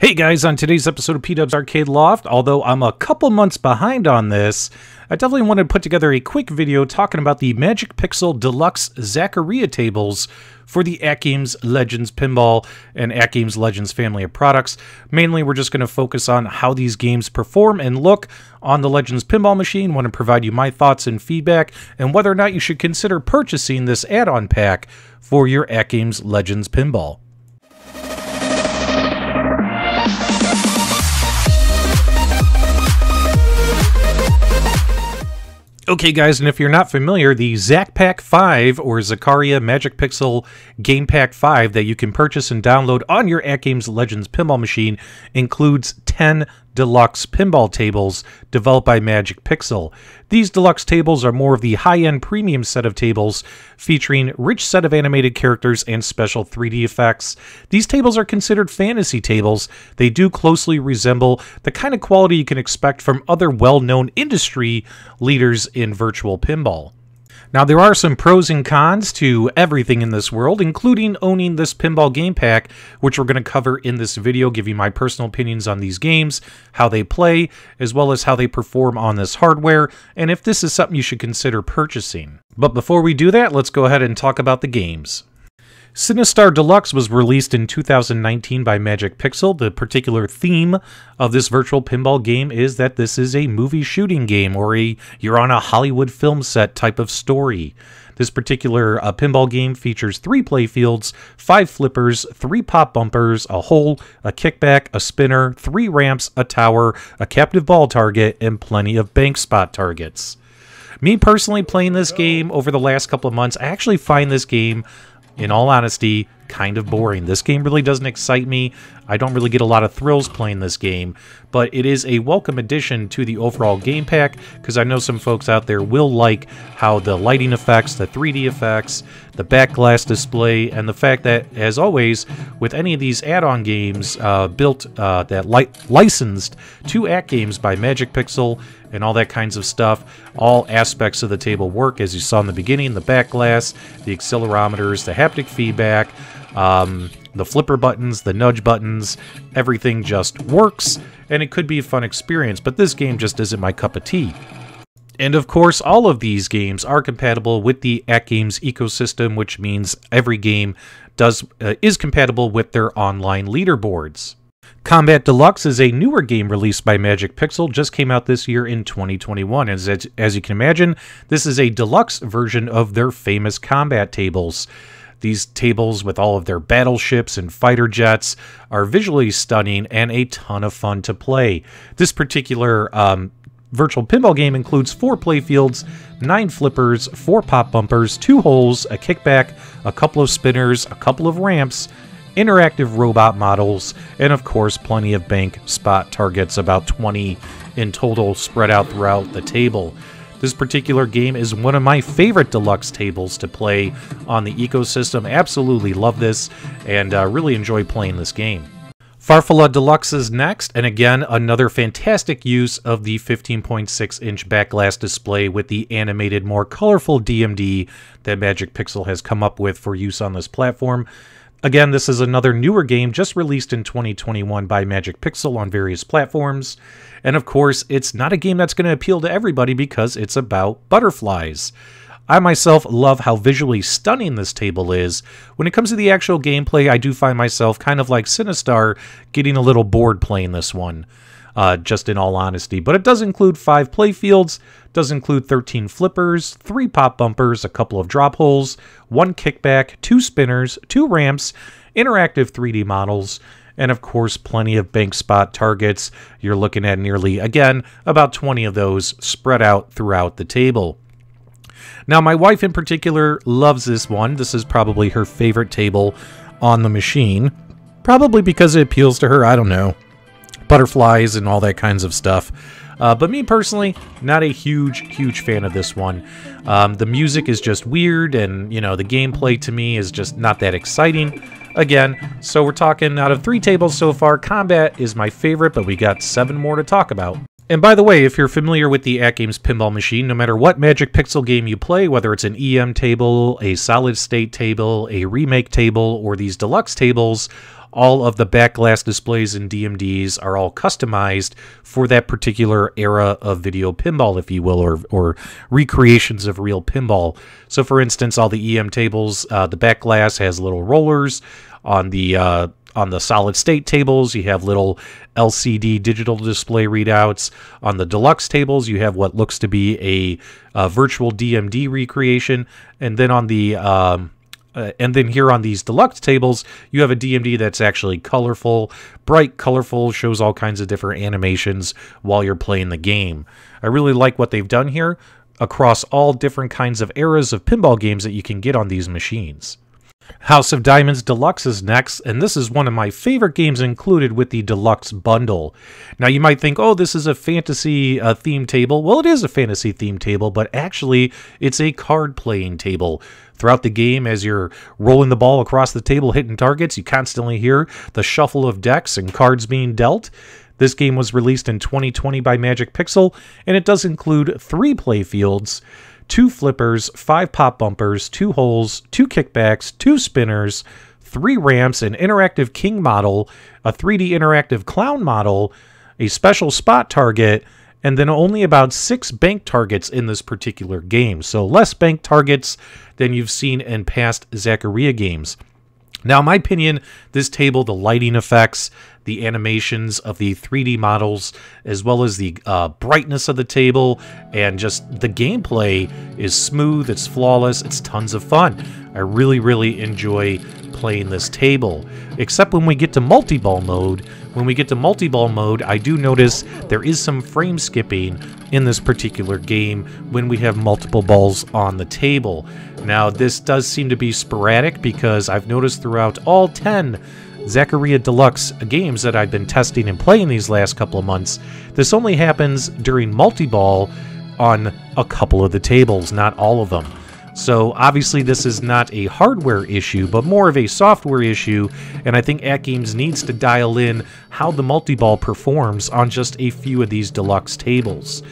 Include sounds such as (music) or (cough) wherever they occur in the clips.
Hey guys, on today's episode of P-Dubs Arcade Loft, although I'm a couple months behind on this, I definitely wanted to put together a quick video talking about the Magic Pixel Deluxe Zaccaria tables for the AtGames Legends Pinball and AtGames Legends family of products. Mainly, we're just going to focus on how these games perform and look on the Legends Pinball machine, want to provide you my thoughts and feedback, and whether or not you should consider purchasing this add-on pack for your AtGames Legends Pinball. Okay, guys, and if you're not familiar, the Zac Pack 5 or Zaccaria Magic Pixel Game Pack 5 that you can purchase and download on your AtGames Legends pinball machine includes 10 deluxe pinball tables developed by Magic Pixel. These deluxe tables are more of the high-end premium set of tables featuring rich set of animated characters and special 3D effects. These tables are considered fantasy tables. They do closely resemble the kind of quality you can expect from other well-known industry leaders in virtual pinball. Now, there are some pros and cons to everything in this world, including owning this pinball game pack, which we're going to cover in this video, give you my personal opinions on these games, how they play, as well as how they perform on this hardware, and if this is something you should consider purchasing. But before we do that, let's go ahead and talk about the games. Cinestar Deluxe was released in 2019 by Magic Pixel. The particular theme of this virtual pinball game is that this is a movie shooting game or a you're on a Hollywood film set type of story. This particular uh, pinball game features three play fields, five flippers, three pop bumpers, a hole, a kickback, a spinner, three ramps, a tower, a captive ball target, and plenty of bank spot targets. Me personally playing this game over the last couple of months, I actually find this game in all honesty, kind of boring. This game really doesn't excite me. I don't really get a lot of thrills playing this game, but it is a welcome addition to the overall game pack because I know some folks out there will like how the lighting effects, the 3D effects, the back glass display, and the fact that, as always, with any of these add-on games uh, built uh, that li licensed to AtGames by Magic Pixel and all that kinds of stuff. All aspects of the table work, as you saw in the beginning, the back glass, the accelerometers, the haptic feedback, um, the flipper buttons, the nudge buttons, everything just works, and it could be a fun experience, but this game just isn't my cup of tea. And of course, all of these games are compatible with the AtGames ecosystem, which means every game does uh, is compatible with their online leaderboards. Combat Deluxe is a newer game released by Magic Pixel, just came out this year in 2021. As, as you can imagine, this is a deluxe version of their famous combat tables. These tables, with all of their battleships and fighter jets, are visually stunning and a ton of fun to play. This particular um, virtual pinball game includes four playfields, nine flippers, four pop bumpers, two holes, a kickback, a couple of spinners, a couple of ramps, interactive robot models, and of course, plenty of bank spot targets, about 20 in total, spread out throughout the table. This particular game is one of my favorite deluxe tables to play on the ecosystem. Absolutely love this and uh, really enjoy playing this game. Farfalla Deluxe is next, and again, another fantastic use of the 15.6 inch back glass display with the animated, more colorful DMD that Magic Pixel has come up with for use on this platform. Again, this is another newer game just released in 2021 by Magic Pixel on various platforms. And of course, it's not a game that's going to appeal to everybody because it's about butterflies. I myself love how visually stunning this table is. When it comes to the actual gameplay, I do find myself kind of like Cinestar getting a little bored playing this one uh, just in all honesty. But it does include five playfields, does include 13 flippers, three pop bumpers, a couple of drop holes, one kickback, two spinners, two ramps, interactive 3D models, and of course, plenty of bank spot targets. You're looking at nearly, again, about 20 of those spread out throughout the table. Now, my wife in particular loves this one. This is probably her favorite table on the machine. Probably because it appeals to her, I don't know butterflies and all that kinds of stuff. Uh, but me personally, not a huge, huge fan of this one. Um, the music is just weird, and you know the gameplay to me is just not that exciting. Again, so we're talking out of three tables so far, combat is my favorite, but we got seven more to talk about. And by the way, if you're familiar with the AtGames pinball machine, no matter what Magic Pixel game you play, whether it's an EM table, a solid state table, a remake table, or these deluxe tables, all of the back glass displays and DMDs are all customized for that particular era of video pinball, if you will, or, or recreations of real pinball. So, for instance, all the EM tables, uh, the back glass has little rollers on the uh, on the solid state tables, you have little LCD digital display readouts. On the deluxe tables, you have what looks to be a, a virtual DMD recreation. And then on the um, uh, and then here on these deluxe tables, you have a DMD that's actually colorful, bright, colorful, shows all kinds of different animations while you're playing the game. I really like what they've done here across all different kinds of eras of pinball games that you can get on these machines. House of Diamonds Deluxe is next, and this is one of my favorite games included with the Deluxe bundle. Now, you might think, oh, this is a fantasy uh, theme table. Well, it is a fantasy theme table, but actually, it's a card playing table. Throughout the game, as you're rolling the ball across the table, hitting targets, you constantly hear the shuffle of decks and cards being dealt. This game was released in 2020 by Magic Pixel, and it does include three play fields two flippers, five pop bumpers, two holes, two kickbacks, two spinners, three ramps, an interactive king model, a 3D interactive clown model, a special spot target, and then only about six bank targets in this particular game. So less bank targets than you've seen in past Zaccaria games. Now, in my opinion, this table, the lighting effects, the animations of the 3D models, as well as the uh, brightness of the table, and just the gameplay is smooth, it's flawless, it's tons of fun. I really, really enjoy playing this table. Except when we get to multi-ball mode. When we get to multi-ball mode, I do notice there is some frame skipping in this particular game when we have multiple balls on the table. Now, this does seem to be sporadic because I've noticed throughout all 10 Zaccaria Deluxe games that I've been testing and playing these last couple of months, this only happens during multi-ball on a couple of the tables, not all of them. So obviously this is not a hardware issue, but more of a software issue, and I think AtGames needs to dial in how the multi-ball performs on just a few of these deluxe tables.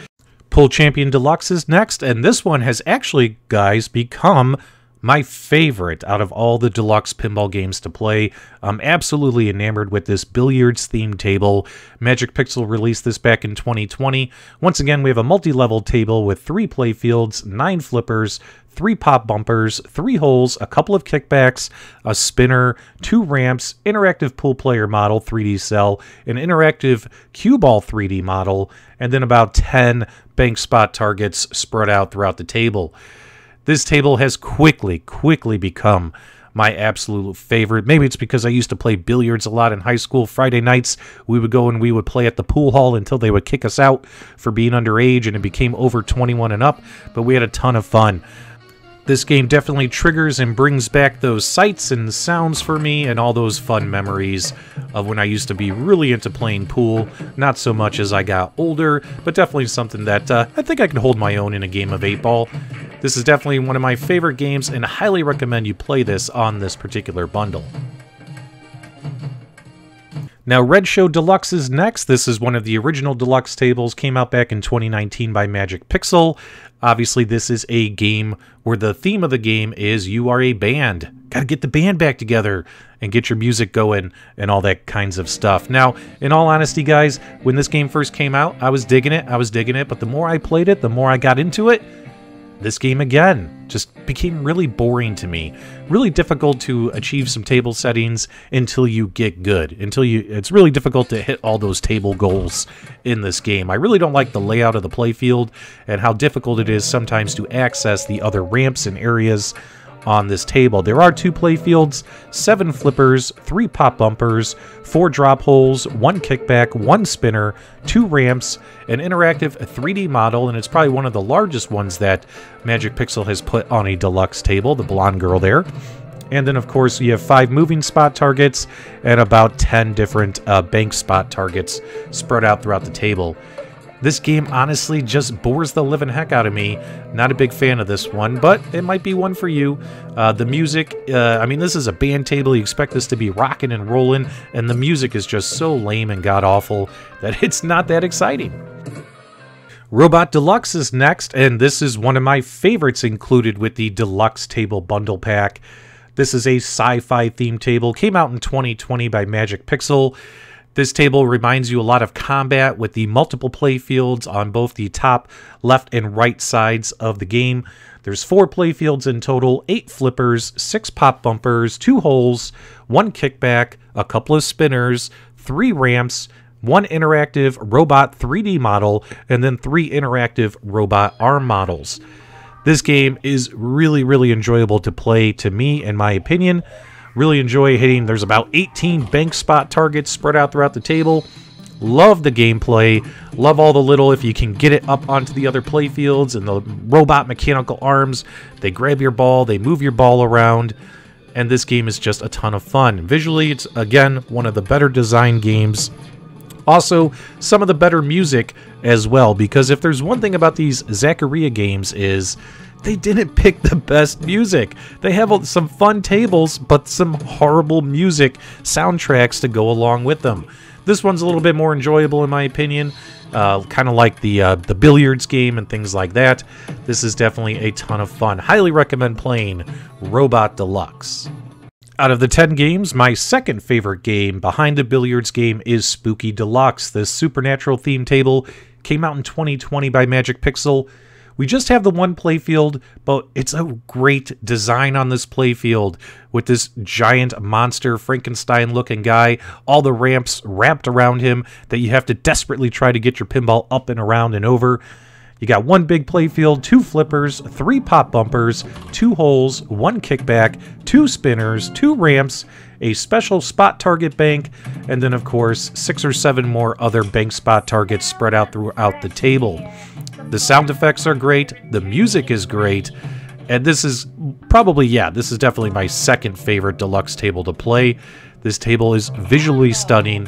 Pool Champion Deluxe is next, and this one has actually, guys, become my favorite out of all the deluxe pinball games to play. I'm absolutely enamored with this billiards themed table. Magic Pixel released this back in 2020. Once again, we have a multi level table with three play fields, nine flippers, three pop bumpers, three holes, a couple of kickbacks, a spinner, two ramps, interactive pool player model 3D cell, an interactive cue ball 3D model, and then about 10 bank spot targets spread out throughout the table. This table has quickly, quickly become my absolute favorite. Maybe it's because I used to play billiards a lot in high school. Friday nights, we would go and we would play at the pool hall until they would kick us out for being underage and it became over 21 and up, but we had a ton of fun. This game definitely triggers and brings back those sights and sounds for me and all those fun memories of when I used to be really into playing pool. Not so much as I got older, but definitely something that uh, I think I can hold my own in a game of 8-ball. This is definitely one of my favorite games and I highly recommend you play this on this particular bundle. Now, Red Show Deluxe is next. This is one of the original deluxe tables, came out back in 2019 by Magic Pixel. Obviously, this is a game where the theme of the game is you are a band. Got to get the band back together and get your music going and all that kinds of stuff. Now, in all honesty, guys, when this game first came out, I was digging it. I was digging it, but the more I played it, the more I got into it, this game again just became really boring to me. Really difficult to achieve some table settings until you get good. Until you it's really difficult to hit all those table goals in this game. I really don't like the layout of the playfield and how difficult it is sometimes to access the other ramps and areas on this table. There are two playfields, seven flippers, three pop bumpers, four drop holes, one kickback, one spinner, two ramps, an interactive 3D model, and it's probably one of the largest ones that Magic Pixel has put on a deluxe table, the blonde girl there. And then, of course, you have five moving spot targets and about 10 different uh, bank spot targets spread out throughout the table. This game honestly just bores the living heck out of me. Not a big fan of this one, but it might be one for you. Uh, the music, uh, I mean, this is a band table. You expect this to be rocking and rolling, and the music is just so lame and god awful that (laughs) it's not that exciting. Robot Deluxe is next, and this is one of my favorites included with the Deluxe Table Bundle Pack. This is a sci-fi themed table. Came out in 2020 by Magic Pixel. This table reminds you a lot of combat with the multiple play fields on both the top, left, and right sides of the game. There's four play fields in total, eight flippers, six pop bumpers, two holes, one kickback, a couple of spinners, three ramps, one interactive robot 3D model, and then three interactive robot arm models. This game is really, really enjoyable to play to me, in my opinion. Really enjoy hitting. There's about 18 bank spot targets spread out throughout the table. Love the gameplay. Love all the little, if you can get it up onto the other playfields and the robot mechanical arms. They grab your ball, they move your ball around. And this game is just a ton of fun. Visually, it's again one of the better designed games also, some of the better music as well, because if there's one thing about these Zaccaria games is they didn't pick the best music. They have some fun tables, but some horrible music soundtracks to go along with them. This one's a little bit more enjoyable in my opinion, uh, kind of like the uh, the billiards game and things like that. This is definitely a ton of fun. Highly recommend playing Robot Deluxe. Out of the 10 games, my second favorite game behind the billiards game is Spooky Deluxe. This supernatural theme table came out in 2020 by Magic Pixel. We just have the one playfield, but it's a great design on this playfield with this giant monster Frankenstein looking guy, all the ramps wrapped around him that you have to desperately try to get your pinball up and around and over. You got one big playfield, two flippers, three pop bumpers, two holes, one kickback, two spinners, two ramps, a special spot target bank, and then, of course, six or seven more other bank spot targets spread out throughout the table. The sound effects are great, the music is great, and this is probably, yeah, this is definitely my second favorite deluxe table to play. This table is visually stunning,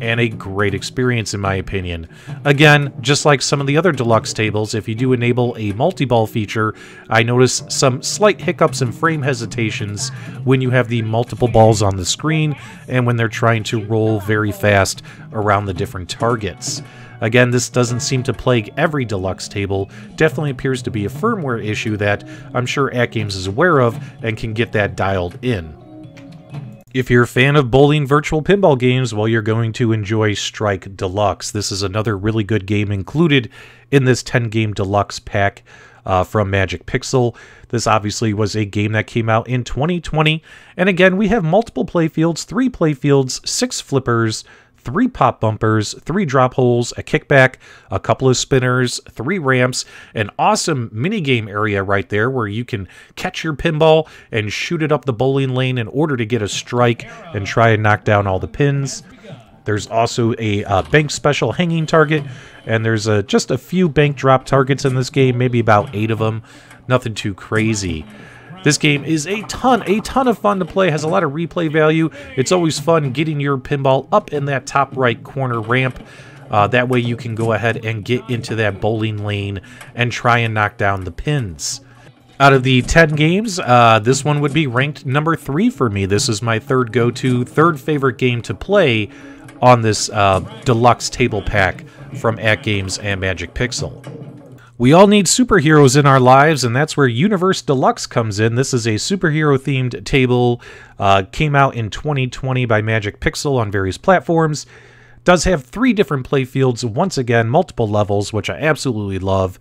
and a great experience in my opinion. Again, just like some of the other deluxe tables, if you do enable a multi-ball feature, I notice some slight hiccups and frame hesitations when you have the multiple balls on the screen and when they're trying to roll very fast around the different targets. Again, this doesn't seem to plague every deluxe table, definitely appears to be a firmware issue that I'm sure AtGames is aware of and can get that dialed in. If you're a fan of bowling virtual pinball games, well, you're going to enjoy Strike Deluxe. This is another really good game included in this 10 game deluxe pack uh, from Magic Pixel. This obviously was a game that came out in 2020. And again, we have multiple playfields, three playfields, six flippers, three pop bumpers, three drop holes, a kickback, a couple of spinners, three ramps, an awesome minigame area right there where you can catch your pinball and shoot it up the bowling lane in order to get a strike and try and knock down all the pins. There's also a uh, bank special hanging target, and there's a, just a few bank drop targets in this game, maybe about eight of them. Nothing too crazy. This game is a ton, a ton of fun to play, has a lot of replay value. It's always fun getting your pinball up in that top right corner ramp. Uh, that way you can go ahead and get into that bowling lane and try and knock down the pins. Out of the 10 games, uh, this one would be ranked number 3 for me. This is my third go-to, third favorite game to play on this uh, deluxe table pack from AtGames and Magic Pixel. We all need superheroes in our lives, and that's where Universe Deluxe comes in. This is a superhero themed table. Uh, came out in 2020 by Magic Pixel on various platforms. Does have three different playfields, once again, multiple levels, which I absolutely love.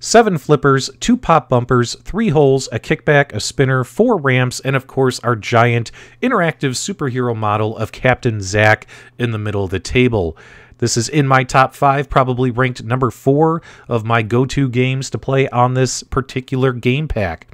Seven flippers, two pop bumpers, three holes, a kickback, a spinner, four ramps, and of course our giant interactive superhero model of Captain Zack in the middle of the table. This is in my top five, probably ranked number four of my go to games to play on this particular game pack.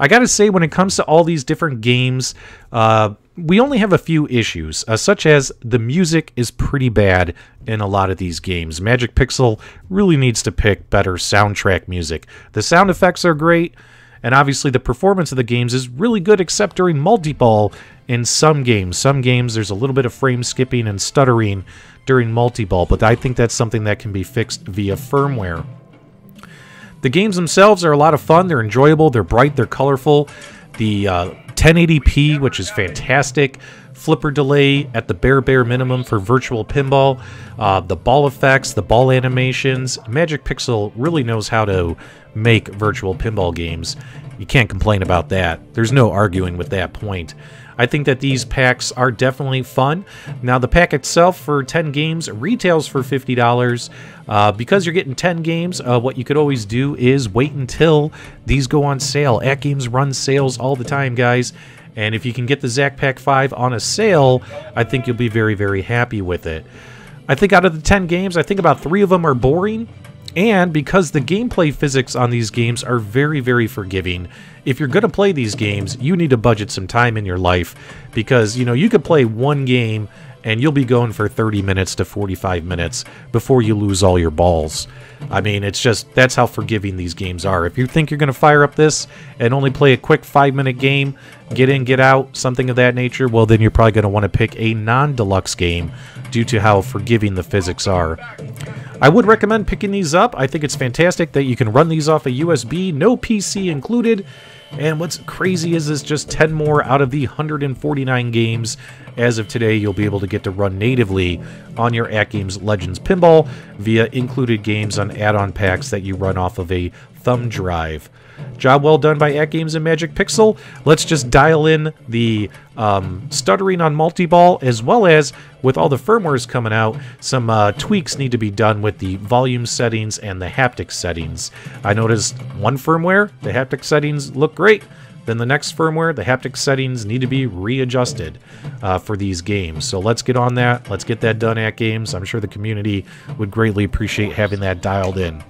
I gotta say, when it comes to all these different games, uh, we only have a few issues, uh, such as the music is pretty bad in a lot of these games. Magic Pixel really needs to pick better soundtrack music. The sound effects are great, and obviously the performance of the games is really good except during multi-ball in some games. Some games there's a little bit of frame skipping and stuttering during multi-ball, but I think that's something that can be fixed via firmware. The games themselves are a lot of fun. They're enjoyable. They're bright. They're colorful. The uh, 1080p, which is fantastic. Flipper delay at the bare bare minimum for virtual pinball. Uh, the ball effects, the ball animations. Magic Pixel really knows how to make virtual pinball games. You can't complain about that. There's no arguing with that point. I think that these packs are definitely fun. Now, the pack itself for 10 games retails for $50. Uh, because you're getting 10 games, uh, what you could always do is wait until these go on sale. AtGames runs sales all the time, guys. And if you can get the Zack Pack 5 on a sale, I think you'll be very, very happy with it. I think out of the 10 games, I think about three of them are boring. And because the gameplay physics on these games are very, very forgiving, if you're going to play these games, you need to budget some time in your life because, you know, you could play one game and you'll be going for 30 minutes to 45 minutes before you lose all your balls. I mean, it's just that's how forgiving these games are. If you think you're going to fire up this and only play a quick five minute game, get in, get out, something of that nature, well, then you're probably going to want to pick a non deluxe game due to how forgiving the physics are. I would recommend picking these up. I think it's fantastic that you can run these off a USB, no PC included. And what's crazy is this just 10 more out of the 149 games as of today you'll be able to get to run natively on your AtGames Legends Pinball via included games on add-on packs that you run off of a thumb drive. Job well done by AtGames and Magic Pixel. Let's just dial in the um, stuttering on multi-ball, as well as with all the firmwares coming out, some uh, tweaks need to be done with the volume settings and the haptic settings. I noticed one firmware, the haptic settings look great. Then the next firmware, the haptic settings need to be readjusted uh, for these games. So let's get on that. Let's get that done AtGames. I'm sure the community would greatly appreciate having that dialed in.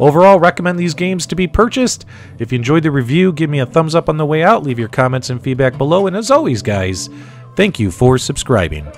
Overall, recommend these games to be purchased. If you enjoyed the review, give me a thumbs up on the way out, leave your comments and feedback below, and as always, guys, thank you for subscribing.